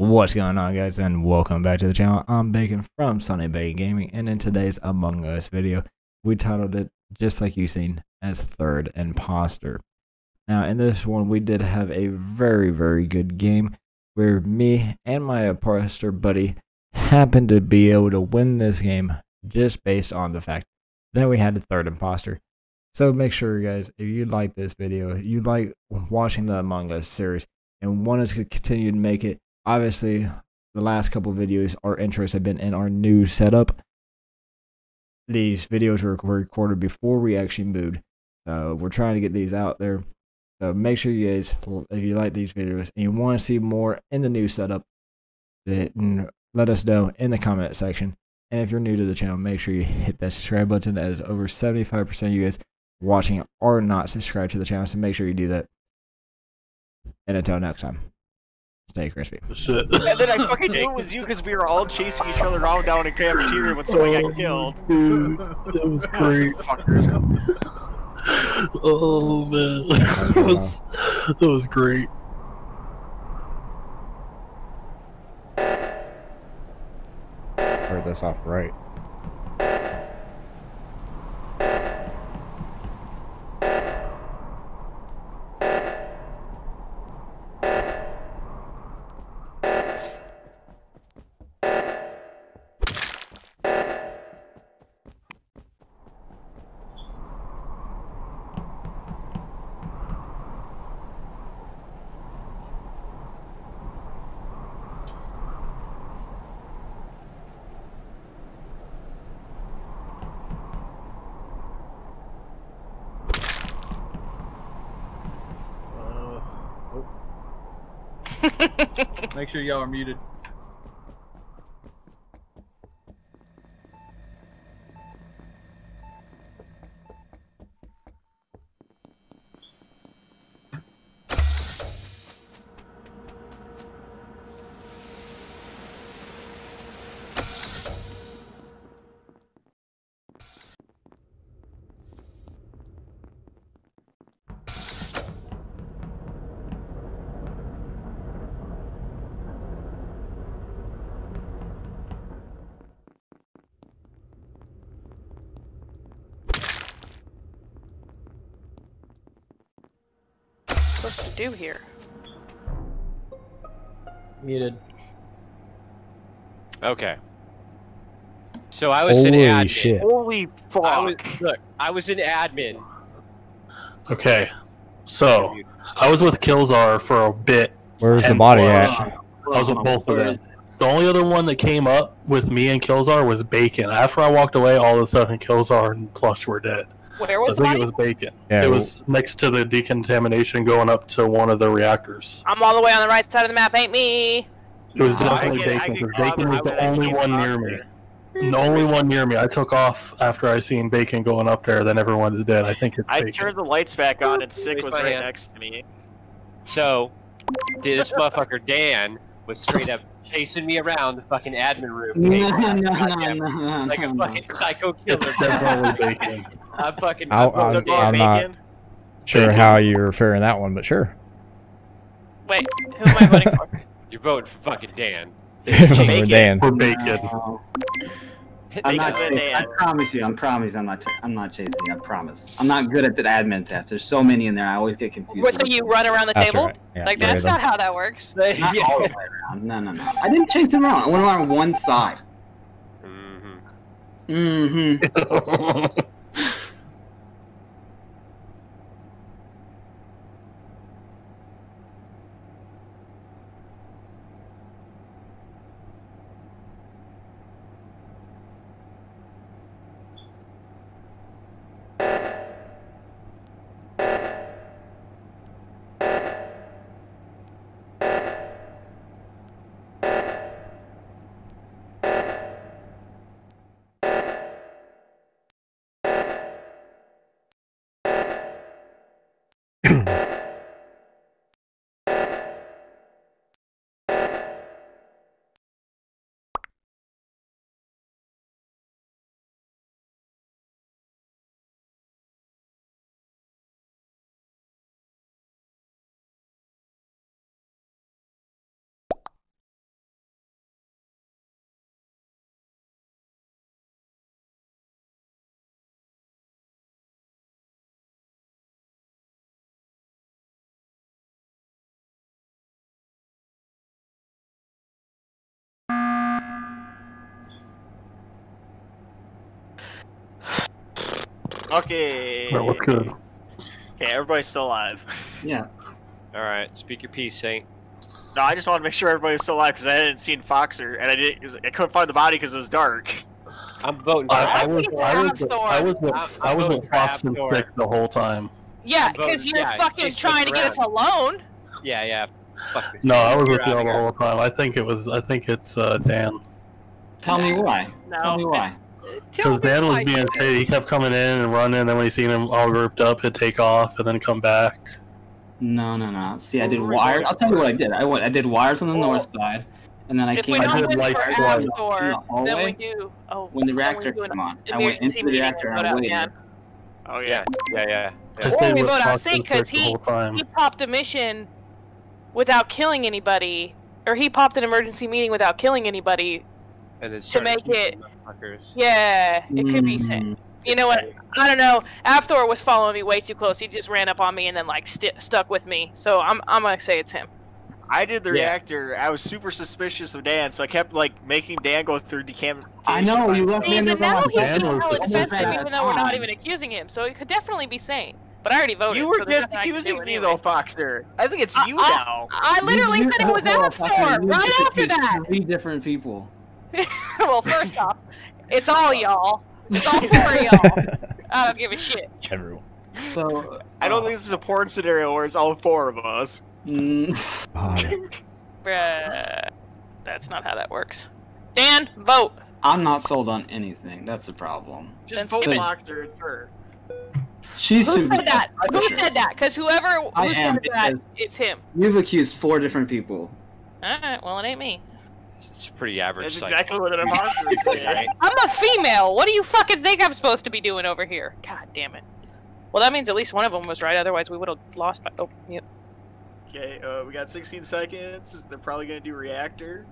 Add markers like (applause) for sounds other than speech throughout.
What's going on guys and welcome back to the channel. I'm Bacon from Sunny Bacon Gaming and in today's Among Us video we titled it just like you've seen as Third Imposter. Now in this one we did have a very very good game where me and my imposter buddy happened to be able to win this game just based on the fact that we had the third imposter. So make sure guys if you like this video, you like watching the Among Us series and want us to continue to make it obviously the last couple videos our intros have been in our new setup. These videos were recorded before we actually moved. We're trying to get these out there. So make sure you guys if you like these videos and you want to see more in the new setup then let us know in the comment section. And if you're new to the channel make sure you hit that subscribe button. As over 75% of you guys watching are not subscribed to the channel so make sure you do that. And until next time Stay crispy. (laughs) Shit. And then I fucking knew it was you because we were all chasing each other around down in cafeteria when somebody oh, got killed. Dude, that was great. Fuckers. oh man, (laughs) that was that was great. Heard this off right. Make sure y'all are muted. Supposed to do here? Muted. Okay. So I was Holy an admin. shit. Holy fuck. I was, look, I was an admin. Okay, so I was with Killzar for a bit. Where's the body plus- at? I was with both of them. The only other one that came up with me and Killzar was Bacon. After I walked away, all of a sudden Killzar and Plush were dead. Where So I think it was Bacon. Yeah, it was next to the decontamination going up to one of the reactors. I'm all the way on the right side of the map. Ain't me. It was Oh, definitely get- I Bacon. get because Bacon was the only one near me. The only one near me. I took off after I seen Bacon going up there. Then everyone is dead. I think it's I Bacon. turned the lights back on and Sick was right hand. next to me. So this motherfucker Dan was straight up chasing me around the fucking admin room. No, taking no, no, no, no, Like a no, no. fucking psycho killer. It's definitely Bacon. I'm fucking. I'll- I'm, So I'm- Dan I'm not- Bacon. Sure how you're referring that one, but sure. Wait, who am I voting for? (laughs) You're voting for fucking Dan. (laughs) We're Dan. For Bacon. No. (laughs) I'm not I promise you. I'm promise I'm not. I'm not chasing. I promise. I'm not good at the admin test. There's so many in there. I always get confused. What, so you run around the That's table? right. Yeah, like that's you go. not how that works. (laughs) Not (laughs) Yeah. all the way around. No, no, no. I didn't chase him around. I went around one side. Mhm. Mm-hmm. Okay. Alright, what's good? Okay, everybody's still alive. Yeah. All right, speak your piece, Saint. No, I just wanted to make sure everybody was still alive because I hadn't seen Foxer and I didn't. I couldn't find the body because it was dark. I'm voting. I, for I I was I was with, Hafthor. I was with I'm- I I'm was with Fox and Hafthor. Sick the whole time. Yeah, because you're yeah, fucking trying to get us alone. Yeah, yeah. Fuck this. No, I was with You're you all the whole time. I think it was I think it's uh, Dan. Tell me why. Tell me why. Because Dan was being shady. He kept coming in and running, and then when he seen him all grouped up, he'd take off and then come back. No, no, no. See, I did We're wires. I'll tell you what I did. I went. I did wires on the north side, and then I If came. we I don't did light for squad. Hafthor, In the then we do. Oh, when the reactor came on. I went into the reactor and and I waited. Dan. Oh Yeah, yeah, yeah. I yeah. Or we with vote out Fox Sick and 'cause Sick the he- He popped a mission without killing anybody, or he popped an emergency meeting without killing anybody. And To make shooting it- motherfuckers. Yeah, it could be Sick. Mm, You know what? I don't know. Afthor was following me way too close. He just ran up on me and then like st- stuck with me. So I'm I'm gonna say it's him. I did the Yeah. reactor. I was super suspicious of Dan, so I kept like making Dan go through decapitation. I know, you by left himself. me Even now he's Dan being was just- defensive, even though we're not even accusing him. So it could definitely be sane. But I already voted. You were so just nothing I can do accusing me anyway. though, Foxer. I think it's I- you I- now. I literally You- said it was hold on, Foster, Afthor you right after that. Three different people. (laughs) well, first off, it's all y'all. It's all four y'all. (laughs) I don't give a shit. Everyone. So I don't uh, think this is a porn scenario where it's all four of us. mm, (laughs) Bruh. That's not how that works. Dan, vote. I'm not sold on anything. That's the problem. Just That's vote image. Foxer. It's her. She's Who said that? Who Sure. said that? Because whoever who I am, said that, it's him. You've accused four different people. Alright, well, it ain't me. It's a pretty average. That's cycle. exactly what an imposter is saying. I'm a female. What do you fucking think I'm supposed to be doing over here? God damn it. Well, that means at least one of them was right. Otherwise, we would have lost. By- oh, yep. Okay, uh, we got 16 seconds. They're probably gonna do reactor.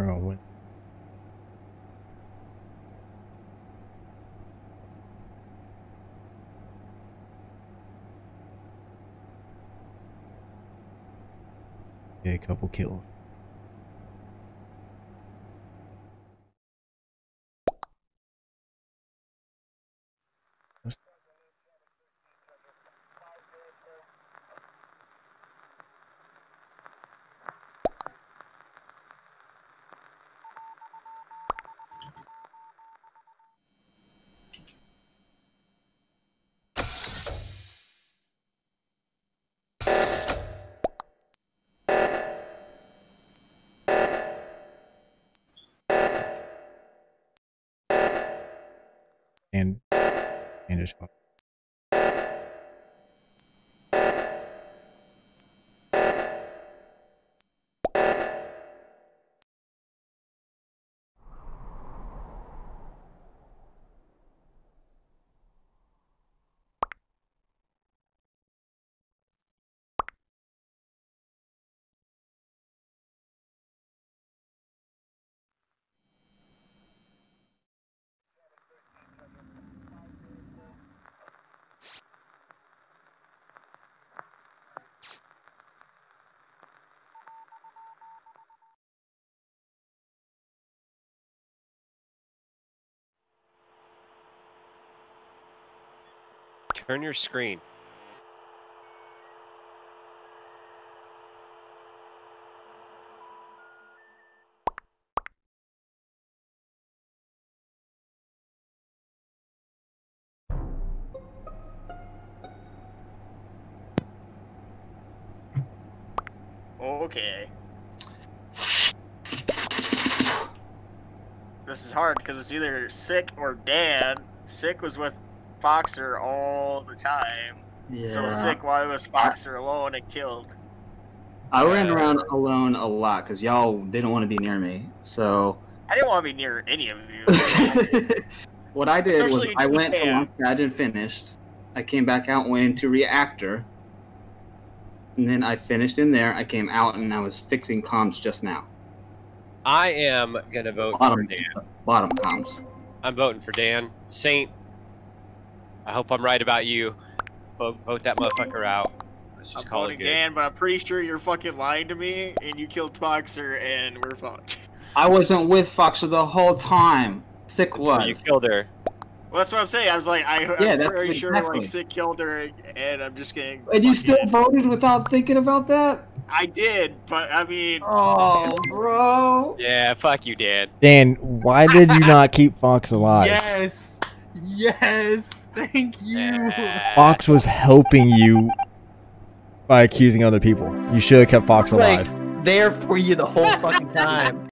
We're gonna a couple kills. And and just Turn your screen. Okay. This is hard because it's either Sick or Dan. Sick was with Foxer all the time. Yeah. So Sick, why was Foxer alone and killed? I ran around alone a lot because y'all didn't want to be near me. So I didn't want to be near any of you. (laughs) what I did was I went to Japan. launch pad and finished. I came back out, went into reactor, and then I finished in there. I came out and I was fixing comms just now. I am gonna vote for Dan. bottom comms. I'm voting for Dan. Saint. I hope I'm right about you. Vote, vote that motherfucker out. Let's just I'm call it voting good. Dan, but I'm pretty sure you're fucking lying to me and you killed Foxer and we're fucked. I wasn't with Foxer the whole time. Sick So was. you killed her. Well, that's what I'm saying. I was like, I, Yeah, I'm that's pretty sure exactly. like Sick killed her, and I'm just getting. and you still fucking- voted without thinking about that? I did, but I mean, Oh, bro. Yeah, fuck you, Dan. Dan, why did you not keep Fox alive? Yes. Yes. Thank you. Fox was helping you by accusing other people. You should have kept Fox Like- alive. There for you the whole fucking time.